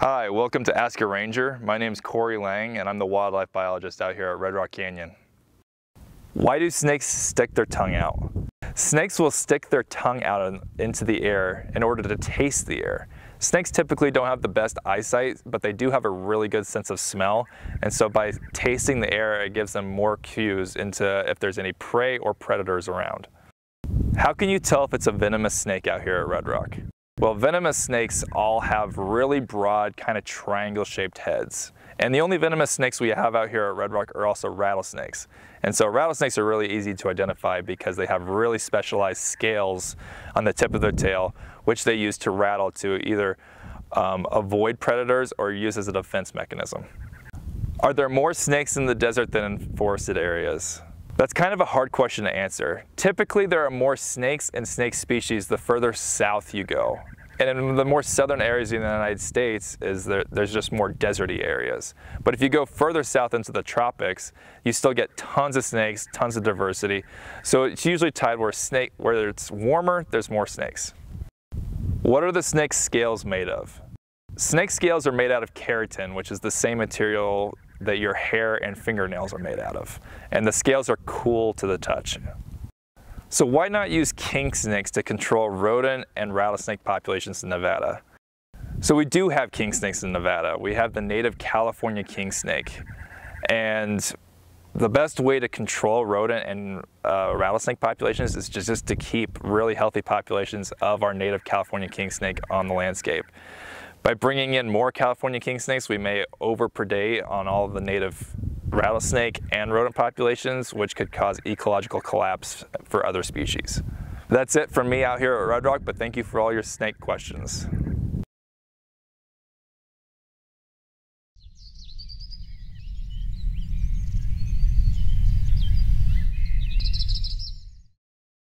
Hi, welcome to Ask a Ranger. My name is Corey Lang and I'm the wildlife biologist out here at Red Rock Canyon. Why do snakes stick their tongue out? Snakes will stick their tongue out into the air in order to taste the air. Snakes typically don't have the best eyesight, but they do have a really good sense of smell. And so by tasting the air, it gives them more cues into if there's any prey or predators around. How can you tell if it's a venomous snake out here at Red Rock? Well, venomous snakes all have really broad, kind of triangle shaped heads. And the only venomous snakes we have out here at Red Rock are also rattlesnakes. And so rattlesnakes are really easy to identify because they have really specialized scales on the tip of their tail, which they use to rattle to either um, avoid predators or use as a defense mechanism. Are there more snakes in the desert than in forested areas? That's kind of a hard question to answer. Typically there are more snakes and snake species the further south you go. And in the more southern areas in the United States is there, there's just more deserty areas. But if you go further south into the tropics, you still get tons of snakes, tons of diversity. So it's usually tied where snake, where it's warmer, there's more snakes. What are the snake scales made of? Snake scales are made out of keratin, which is the same material that your hair and fingernails are made out of. And the scales are cool to the touch. So why not use king snakes to control rodent and rattlesnake populations in Nevada? So we do have king snakes in Nevada. We have the native California king snake. And the best way to control rodent and uh, rattlesnake populations is just, just to keep really healthy populations of our native California king snake on the landscape. By bringing in more California king snakes, we may overpredate on all the native rattlesnake and rodent populations, which could cause ecological collapse for other species. That's it from me out here at Red Rock, but thank you for all your snake questions.